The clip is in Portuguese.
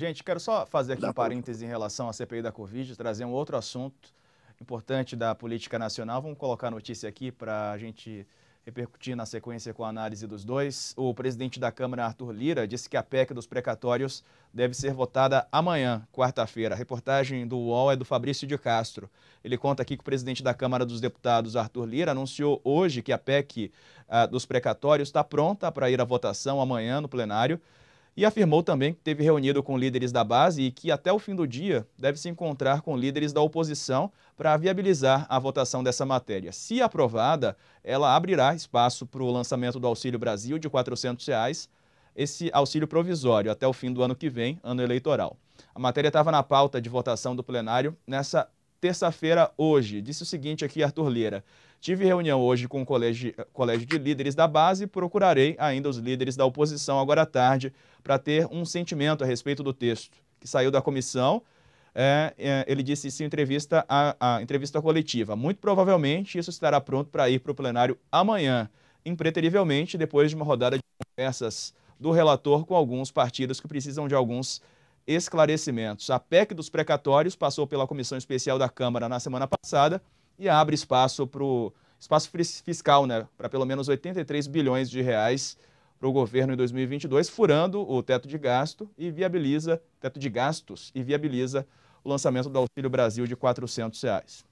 Gente, quero só fazer aqui um parêntese em relação à CPI da Covid, trazer um outro assunto importante da política nacional. Vamos colocar a notícia aqui para a gente repercutir na sequência com a análise dos dois. O presidente da Câmara, Arthur Lira, disse que a PEC dos precatórios deve ser votada amanhã, quarta-feira. A reportagem do UOL é do Fabrício de Castro. Ele conta aqui que o presidente da Câmara dos Deputados, Arthur Lira, anunciou hoje que a PEC ah, dos precatórios está pronta para ir à votação amanhã no plenário e afirmou também que teve reunido com líderes da base e que até o fim do dia deve se encontrar com líderes da oposição para viabilizar a votação dessa matéria. Se aprovada, ela abrirá espaço para o lançamento do Auxílio Brasil de 400 reais, esse auxílio provisório até o fim do ano que vem, ano eleitoral. A matéria estava na pauta de votação do plenário nessa terça-feira, hoje. Disse o seguinte aqui, Arthur Lira. Tive reunião hoje com o colégio, colégio de líderes da base e procurarei ainda os líderes da oposição agora à tarde para ter um sentimento a respeito do texto que saiu da comissão. É, é, ele disse isso em entrevista, a, a entrevista coletiva. Muito provavelmente isso estará pronto para ir para o plenário amanhã, impreterivelmente, depois de uma rodada de conversas do relator com alguns partidos que precisam de alguns esclarecimentos. A PEC dos precatórios passou pela Comissão Especial da Câmara na semana passada e abre espaço para o espaço fiscal, né, para pelo menos 83 bilhões de reais para o governo em 2022, furando o teto de gasto e viabiliza teto de gastos e viabiliza o lançamento do Auxílio Brasil de 400 reais.